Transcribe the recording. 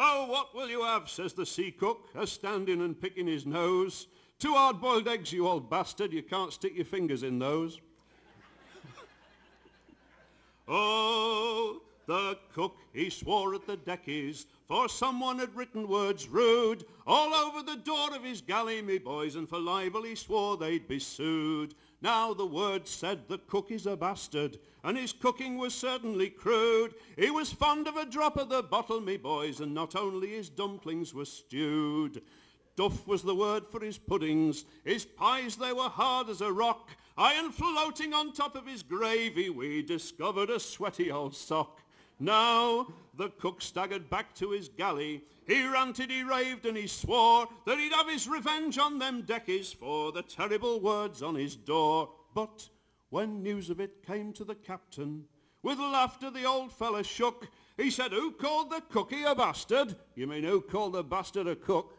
Oh, what will you have, says the sea cook, a standing and picking his nose. Two hard-boiled eggs, you old bastard, you can't stick your fingers in those. oh, the cook, he swore at the deckies, for someone had written words rude all over the door of his galley, me boys, and for libel he swore they'd be sued. Now the word said the cook is a bastard, and his cooking was certainly crude. He was fond of a drop of the bottle, me boys, and not only his dumplings were stewed. Duff was the word for his puddings, his pies they were hard as a rock, iron floating on top of his gravy we discovered a sweaty old sock. Now the cook staggered back to his galley. He ranted, he raved, and he swore that he'd have his revenge on them deckies for the terrible words on his door. But when news of it came to the captain, with laughter the old fellow shook. He said, who called the cookie a bastard? You mean who called the bastard a cook?